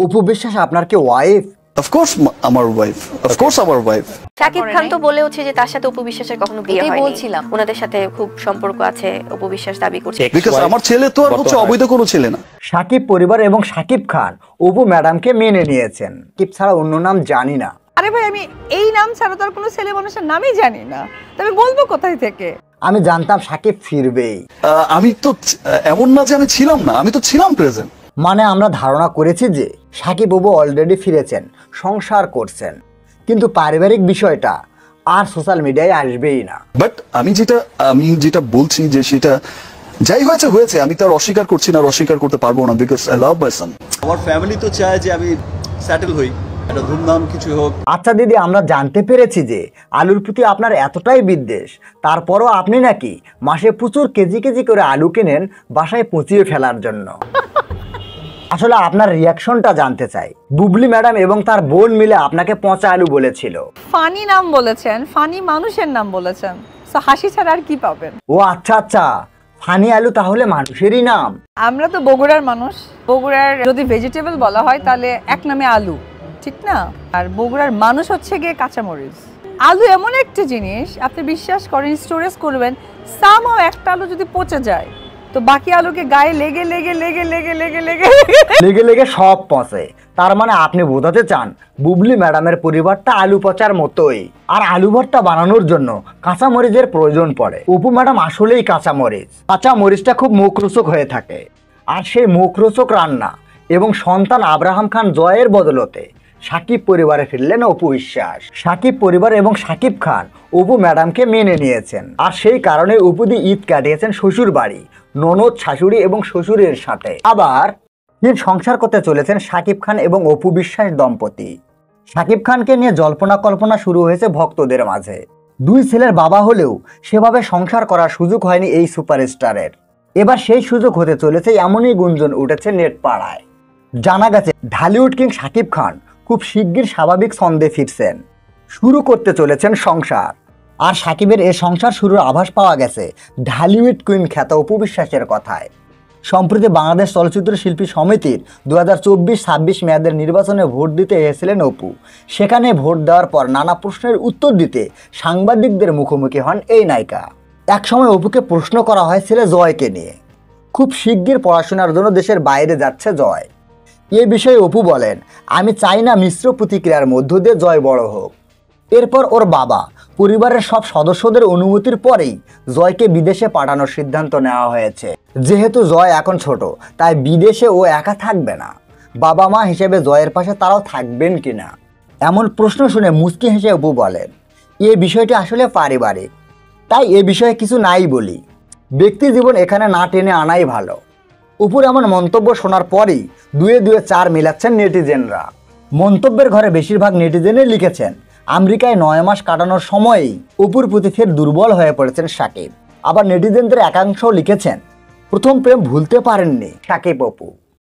অপু বিশ্বাস আপনার কি wife of course আমার ওয়াইফ অফকোর্স আমার ওয়াইফ শাকিব খান তো বলেওছে যে তার সাথে অপু বিশ্বাসের কখনো বিয়ে হয়নি। বলছিলাম। ওনাদের সাথে খুব সম্পর্ক আছে অপু বিশ্বাস দাবি করছে। বিকজ আমার ছেলে তো আর হচ্ছে অবৈধ কোনো ছেলে না। সাকিব পরিবার এবং সাকিব খান অপু ম্যাডামকে মেনে নিয়েছেন। সাকিব ছাড়া অন্য নাম জানি না। আরে ভাই আমি এই নাম ছাড়া তো আর কোনো ছেলে মানুষের নামই জানি না। তবে বলব কোথায় থেকে? আমি জানতাম সাকিব ফিরবেই। আহ, আমি তো এমন না যে আমি ছিলাম না আমি তো ছিলাম প্রেজেন্ট মানে আমরা ধারণা করেছি যে সাকিব বাবু অলরেডি ফিরেছেন সংসার করছেন। কিন্তু পারিবারিক বিষয়টা আর সোশ্যাল মিডিয়ায় আসবেই না। বাট আমি যেটা আমি যেটা বলছি যে সেটা যাই হয়েছে হয়েছে। আমি তার অস্বীকার করছি না আর অস্বীকার করতে পারব না বিকজ আই লাভ মাই সান আমার ফ্যামিলি তো চায় যে আমি সেটেল হই। একটা ধুমধাম কিছু হোক। আচ্ছা দিদি আমরা জানতে পেরেছি যে আলুর প্রতি আপনার এতটাই বিদ্বেষ। তারপরও আপনি নাকি মাসে প্রচুর কেজি কেজি করে আলু কেনেন বাসায় পচিয়ে ফেলার জন্য। আসলে আপনার রিয়াকশনটা জানতে চাই। বুবলি ম্যাডাম এবং তার বোন মিলে আপনাকে পচা আলু বলেছিল। ফানি নাম বলেছেন ফানি মানুষের নাম বলেছেন। তো হাসি ছাড়া আর কি পাবেন? ও আচ্ছা আচ্ছা। ফানি আলু তাহলে মানুষেরই নাম। আমরা তো বগুড়ার মানুষ। বগুড়ার যদি ভেজিটেবল বলা হয় তাহলে এক নামে আলু। ঠিক না? আর বগুড়ার মানুষ হচ্ছে গিয়ে কাঁচামরিচ। আলু এমন একটা জিনিস আপনি বিশ্বাস করেন স্টোরেজ করবেন সামও একটা আলু যদি পচে যায় তো বাকি আলুকে গায়ে লেগে লেগে লেগে লেগে লেগে লেগে। লেগে লেগে সব পচে। তার মানে আপনি বোঝাতে চান, বুবলি ম্যাডামের পরিবারটা আলু পচার মতোই। আর আলু ভর্তা বানানোর জন্য কাঁচা মরিচের প্রয়োজন পড়ে। উপু ম্যাডাম আসলেই কাঁচা মরিচ কাঁচা মরিচটা খুব মুখরোচক হয়ে থাকে। আর সেই মুখরোচক রান্না এবং সন্তান আব্রাহাম খান জয়ের বদলতে সাকিব পরিবারে ফিরলেন অপু বিশ্বাস। সাকিব পরিবার এবং সাকিব খান অপু ম্যাডামকে মেনে নিয়েছেন। আর সেই কারণে অপু দি ঈদ কাটিয়েছেন শ্বশুর বাড়ি ননদ, শাশুড়ি এবং শ্বশুরের সাথে। আবার ঈদ সংসার করতে চলেছেন সাকিব খান এবং অপু বিশ্বাস দম্পতি। সাকিব খানকে নিয়ে জল্পনা কল্পনা শুরু হয়েছে ভক্তদের মাঝে। দুই ছেলের বাবা হলেও সেভাবে সংসার করার সুযোগ হয়নি এই সুপারস্টারের। এবার সেই সুযোগ হতে চলেছে এমনই গুঞ্জন উঠেছে নেট পাড়ায় জানা গেছে, ঢালিউড কিং সাকিব খান খুব শিগগির স্বাভাবিক ছন্দে ফিরছেন। শুরু করতে চলেছেন সংসার। আর সাকিবের এ সংসার শুরুর আভাস পাওয়া গেছে ঢালিউড কুইন খ্যাত অপু বিশ্বাসের কথায়। সম্প্রতি বাংলাদেশ চলচ্চিত্র শিল্পী সমিতির দু হাজার চব্বিশ ছাব্বিশ মেয়াদের নির্বাচনে ভোট দিতে এসেছিলেন অপু। সেখানে ভোট দেওয়ার পর নানা প্রশ্নের উত্তর দিতে সাংবাদিকদের মুখোমুখি হন এই নায়িকা। একসময় অপুকে প্রশ্ন করা হয়েছিল জয়কে নিয়ে। খুব শিগগির পড়াশোনার জন্য দেশের বাইরে যাচ্ছে জয়। এ বিষয়ে অপু বলেন, আমি চাই না মিশ্র প্রতিক্রিয়ার মধ্য দিয়ে জয় বড় হোক। এরপর ওর বাবা পরিবারের সব সদস্যদের অনুমতির পরেই জয়কে বিদেশে পাঠানোর সিদ্ধান্ত নেওয়া হয়েছে। যেহেতু জয় এখন ছোট, তাই বিদেশে ও একা থাকবে না। বাবা মা হিসেবে জয়ের পাশে তারাও থাকবেন কিনা? এমন প্রশ্ন শুনে মুচকি হেসে অপু বলেন এ বিষয়টি আসলে পারিবারিক। তাই এ বিষয়ে কিছু নাই বলি। ব্যক্তি জীবন এখানে না টেনে আনাই ভালো। উপর এমন মন্তব্য শোনার পরই দুয়ে দুয়ে চার মিলাচ্ছেন নেটিজেনরা। মন্তব্যের ঘরে বেশিরভাগ নেটিজেনই লিখেছেন আমেরিকায় নয় মাস কাটানোর সময়েই অপুর প্রতি ফের দুর্বল হয়ে পড়েছেন সাকিব আবার নেটিজেনদের একাংশ লিখেছেন, প্রথম প্রেম ভুলতে পারেননি সাকিব অপু